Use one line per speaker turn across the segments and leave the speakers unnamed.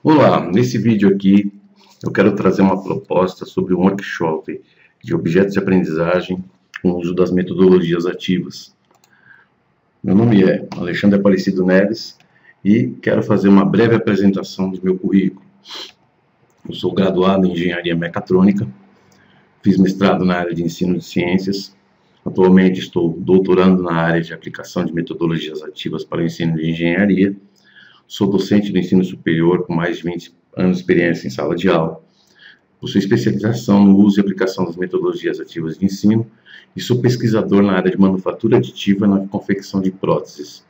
Olá, nesse vídeo aqui eu quero trazer uma proposta sobre um workshop de objetos de aprendizagem com o uso das metodologias ativas. Meu nome é Alexandre Aparecido Neves e quero fazer uma breve apresentação do meu currículo. Eu sou graduado em Engenharia Mecatrônica, fiz mestrado na área de ensino de ciências, atualmente estou doutorando na área de aplicação de metodologias ativas para o ensino de engenharia Sou docente do ensino superior com mais de 20 anos de experiência em sala de aula. Possuo especialização no uso e aplicação das metodologias ativas de ensino e sou pesquisador na área de manufatura aditiva na confecção de próteses.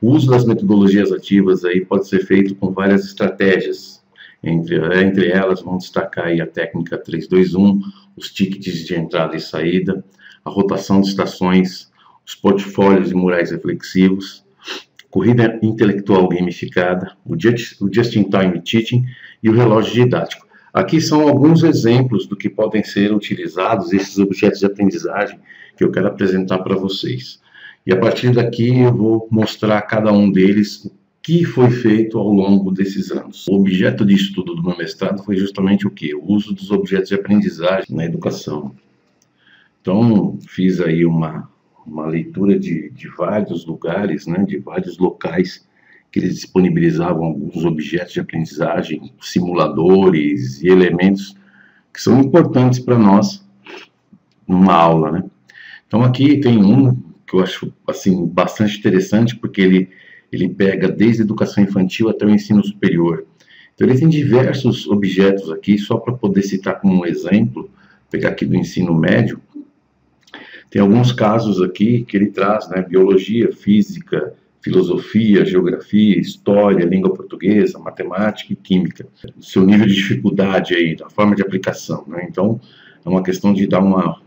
O uso das metodologias ativas aí pode ser feito com várias estratégias. Entre, entre elas, vamos destacar aí a técnica 321, os tickets de entrada e saída, a rotação de estações, os portfólios e murais reflexivos, corrida intelectual gamificada, o just-in-time teaching e o relógio didático. Aqui são alguns exemplos do que podem ser utilizados esses objetos de aprendizagem que eu quero apresentar para vocês. E a partir daqui eu vou mostrar cada um deles o que foi feito ao longo desses anos. O objeto de estudo do meu mestrado foi justamente o que? O uso dos objetos de aprendizagem na educação. Então, fiz aí uma uma leitura de, de vários lugares, né, de vários locais que eles disponibilizavam alguns objetos de aprendizagem, simuladores e elementos que são importantes para nós numa aula, né? Então aqui tem um que eu acho assim bastante interessante porque ele ele pega desde a educação infantil até o ensino superior. Então ele tem diversos objetos aqui só para poder citar como um exemplo, pegar aqui do ensino médio, tem alguns casos aqui que ele traz, né, biologia, física, filosofia, geografia, história, língua portuguesa, matemática e química. Seu nível de dificuldade aí, da forma de aplicação, né? Então, é uma questão de dar uma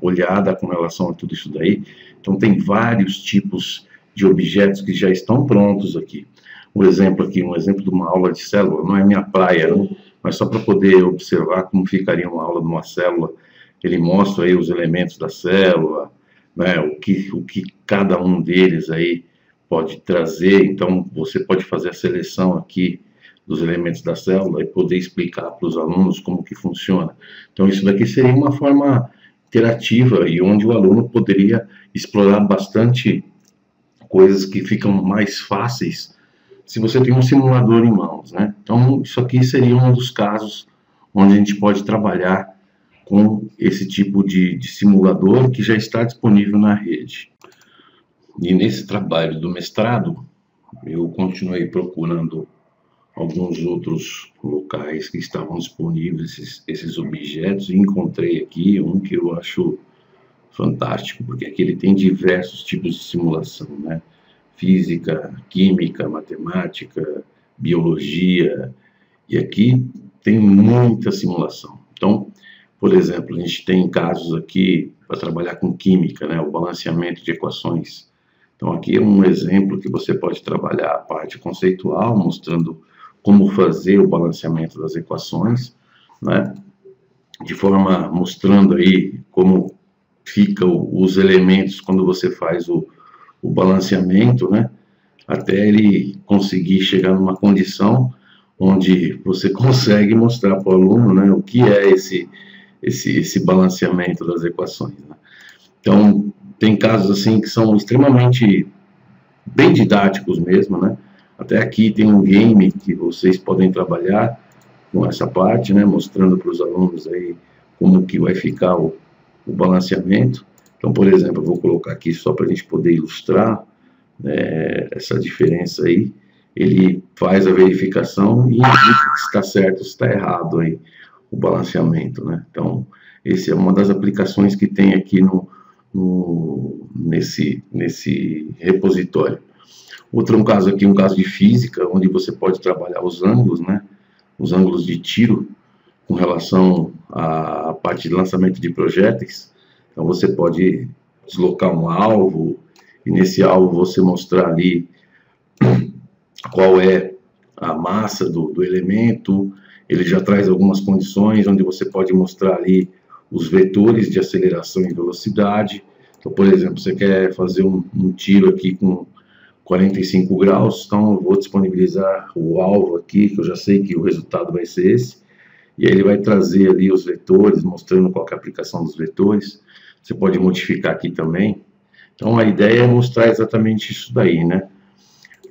olhada com relação a tudo isso daí. Então, tem vários tipos de objetos que já estão prontos aqui. Um exemplo aqui, um exemplo de uma aula de célula, não é minha praia, não, mas só para poder observar como ficaria uma aula de uma célula ele mostra aí os elementos da célula, né, o, que, o que cada um deles aí pode trazer, então você pode fazer a seleção aqui dos elementos da célula e poder explicar para os alunos como que funciona. Então isso daqui seria uma forma interativa e onde o aluno poderia explorar bastante coisas que ficam mais fáceis se você tem um simulador em mãos, né? Então isso aqui seria um dos casos onde a gente pode trabalhar com esse tipo de, de simulador que já está disponível na rede. E nesse trabalho do mestrado, eu continuei procurando alguns outros locais que estavam disponíveis esses, esses, objetos e encontrei aqui um que eu acho fantástico, porque aqui ele tem diversos tipos de simulação, né? Física, química, matemática, biologia, e aqui tem muita simulação. Por exemplo, a gente tem casos aqui para trabalhar com química, né, o balanceamento de equações. Então, aqui é um exemplo que você pode trabalhar a parte conceitual, mostrando como fazer o balanceamento das equações, né, de forma mostrando aí como ficam os elementos quando você faz o, o balanceamento, né, até ele conseguir chegar numa condição onde você consegue mostrar para o aluno né, o que é esse esse, esse balanceamento das equações. Né? Então, tem casos assim que são extremamente bem didáticos mesmo, né? Até aqui tem um game que vocês podem trabalhar com essa parte, né? Mostrando para os alunos aí como que vai ficar o, o balanceamento. Então, por exemplo, eu vou colocar aqui só para a gente poder ilustrar né, essa diferença aí. Ele faz a verificação e indica se está certo, se está errado aí o balanceamento, né? Então, esse é uma das aplicações que tem aqui no, no, nesse, nesse repositório. Outro é um caso aqui, um caso de física, onde você pode trabalhar os ângulos, né? Os ângulos de tiro com relação à parte de lançamento de projéteis. Então, você pode deslocar um alvo e nesse alvo você mostrar ali qual é a massa do, do elemento, ele já traz algumas condições onde você pode mostrar ali os vetores de aceleração e velocidade. Então, por exemplo, você quer fazer um, um tiro aqui com, 45 graus, então eu vou disponibilizar o alvo aqui, que eu já sei que o resultado vai ser esse, e aí ele vai trazer ali os vetores, mostrando qual é a aplicação dos vetores, você pode modificar aqui também, então a ideia é mostrar exatamente isso daí, né?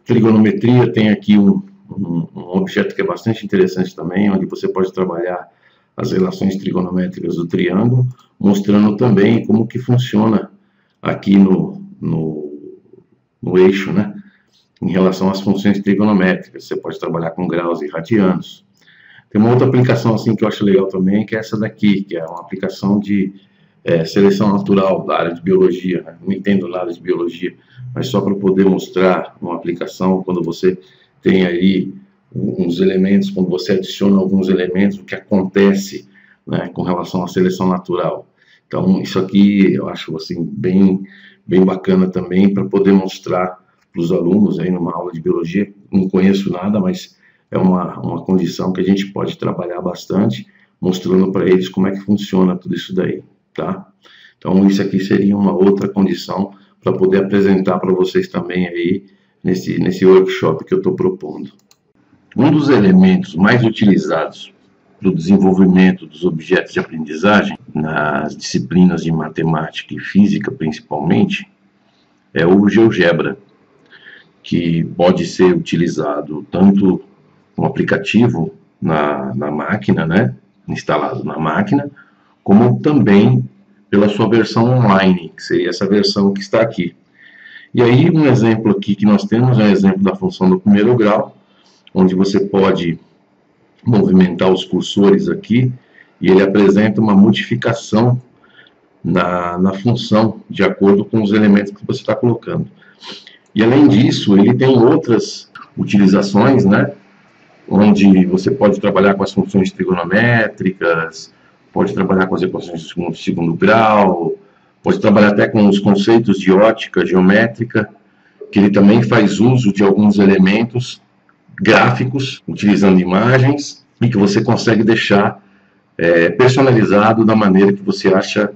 Trigonometria tem aqui um, um, um objeto que é bastante interessante também, onde você pode trabalhar as relações trigonométricas do triângulo, mostrando também como que funciona aqui no, no no eixo, né? Em relação às funções trigonométricas, você pode trabalhar com graus e radianos. Tem uma outra aplicação assim que eu acho legal também, que é essa daqui, que é uma aplicação de é, seleção natural da área de biologia. Né? Não entendo nada de biologia, mas só para poder mostrar uma aplicação quando você tem aí uns elementos, quando você adiciona alguns elementos, o que acontece né, com relação à seleção natural. Então, isso aqui eu acho assim bem bem bacana também para poder mostrar para os alunos aí numa aula de biologia. Não conheço nada, mas é uma, uma condição que a gente pode trabalhar bastante, mostrando para eles como é que funciona tudo isso daí, tá? Então, isso aqui seria uma outra condição para poder apresentar para vocês também aí nesse, nesse workshop que eu estou propondo. Um dos elementos mais utilizados para o desenvolvimento dos objetos de aprendizagem, nas disciplinas de matemática e física principalmente, é o GeoGebra, que pode ser utilizado tanto um aplicativo na, na máquina, né, instalado na máquina, como também pela sua versão online, que seria essa versão que está aqui. E aí, um exemplo aqui que nós temos é o exemplo da função do primeiro grau, onde você pode movimentar os cursores aqui e ele apresenta uma modificação na, na função de acordo com os elementos que você está colocando. E além disso, ele tem outras utilizações, né? Onde você pode trabalhar com as funções trigonométricas, pode trabalhar com as equações de segundo, segundo grau, pode trabalhar até com os conceitos de ótica geométrica, que ele também faz uso de alguns elementos gráficos, utilizando imagens, e que você consegue deixar é, personalizado da maneira que você acha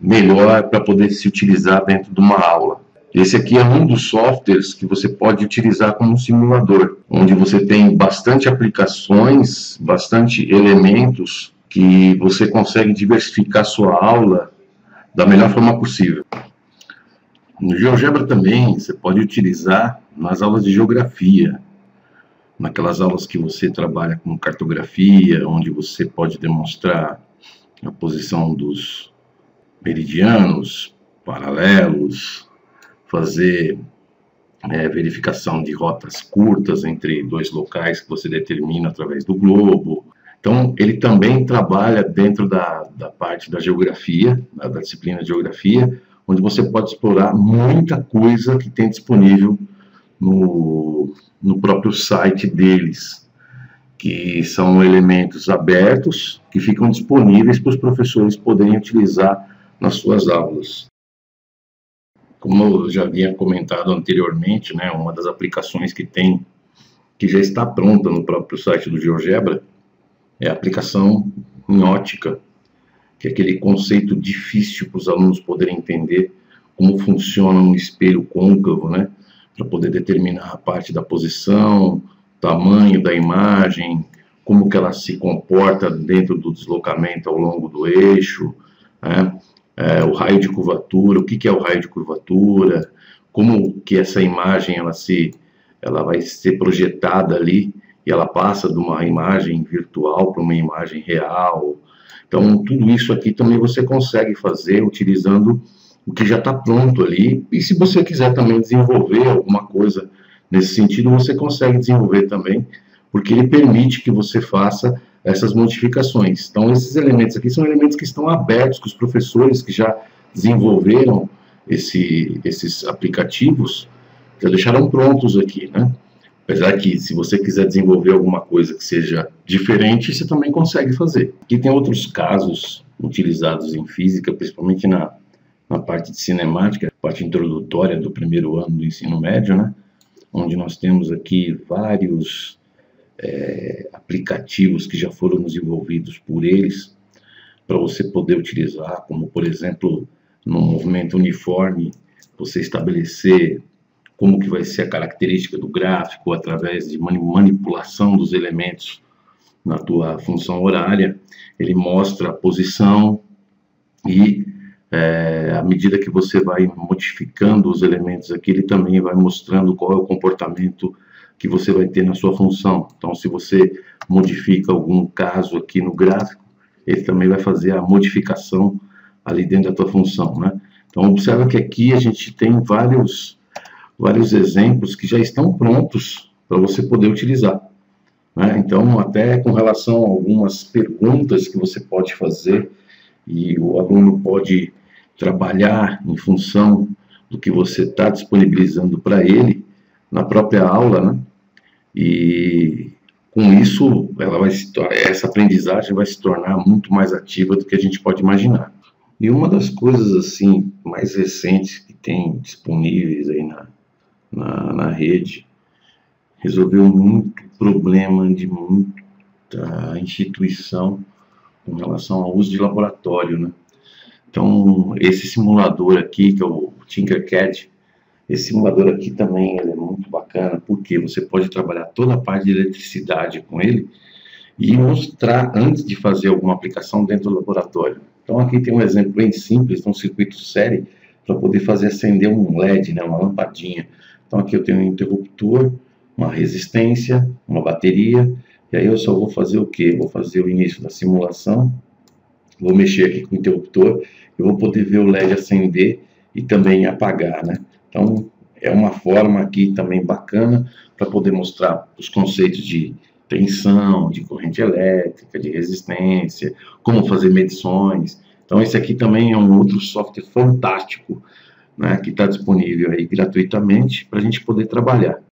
melhor para poder se utilizar dentro de uma aula. Esse aqui é um dos softwares que você pode utilizar como um simulador, onde você tem bastante aplicações, bastante elementos que você consegue diversificar sua aula da melhor forma possível. No GeoGebra também você pode utilizar nas aulas de geografia, naquelas aulas que você trabalha com cartografia, onde você pode demonstrar a posição dos meridianos, paralelos, fazer é, verificação de rotas curtas entre dois locais que você determina através do globo. Então, ele também trabalha dentro da, da parte da geografia, da, da disciplina de geografia, onde você pode explorar muita coisa que tem disponível no, no próprio site deles, que são elementos abertos que ficam disponíveis para os professores poderem utilizar nas suas aulas. Como eu já havia comentado anteriormente, né, uma das aplicações que tem, que já está pronta no próprio site do GeoGebra, é a aplicação em ótica, que é aquele conceito difícil para os alunos poderem entender como funciona um espelho côncavo, né? para poder determinar a parte da posição, tamanho da imagem, como que ela se comporta dentro do deslocamento ao longo do eixo, né? é, o raio de curvatura, o que, que é o raio de curvatura, como que essa imagem ela se, ela vai ser projetada ali e ela passa de uma imagem virtual para uma imagem real. Então tudo isso aqui também você consegue fazer utilizando o que já está pronto ali. E se você quiser também desenvolver alguma coisa nesse sentido, você consegue desenvolver também, porque ele permite que você faça essas modificações. Então, esses elementos aqui são elementos que estão abertos, que os professores que já desenvolveram esse, esses aplicativos já deixaram prontos aqui, né? Apesar que, se você quiser desenvolver alguma coisa que seja diferente, você também consegue fazer. Aqui tem outros casos utilizados em física, principalmente na na parte de cinemática, parte introdutória do primeiro ano do ensino médio, né? onde nós temos aqui vários é, aplicativos que já foram desenvolvidos por eles para você poder utilizar, como por exemplo, no movimento uniforme, você estabelecer como que vai ser a característica do gráfico através de manipulação dos elementos na tua função horária. Ele mostra a posição e é, à medida que você vai modificando os elementos aqui, ele também vai mostrando qual é o comportamento que você vai ter na sua função. Então, se você modifica algum caso aqui no gráfico, ele também vai fazer a modificação ali dentro da tua função, né? Então, observa que aqui a gente tem vários, vários exemplos que já estão prontos para você poder utilizar. Né? Então, até com relação a algumas perguntas que você pode fazer, e o aluno pode trabalhar em função do que você está disponibilizando para ele na própria aula, né? E com isso, ela vai se, essa aprendizagem vai se tornar muito mais ativa do que a gente pode imaginar. E uma das coisas assim mais recentes que tem disponíveis aí na, na, na rede resolveu muito problema de muita instituição com relação ao uso de laboratório, né? Então, esse simulador aqui, que é o Tinkercad, esse simulador aqui também é muito bacana, porque você pode trabalhar toda a parte de eletricidade com ele e mostrar antes de fazer alguma aplicação dentro do laboratório. Então aqui tem um exemplo bem simples um circuito série para poder fazer acender um LED, né, uma lampadinha. Então aqui eu tenho um interruptor, uma resistência, uma bateria, e aí eu só vou fazer o que? Vou fazer o início da simulação, vou mexer aqui com o interruptor, eu vou poder ver o LED acender e também apagar, né? Então, é uma forma aqui também bacana para poder mostrar os conceitos de tensão, de corrente elétrica, de resistência, como fazer medições. Então, esse aqui também é um outro software fantástico, né, que está disponível aí gratuitamente para a gente poder trabalhar.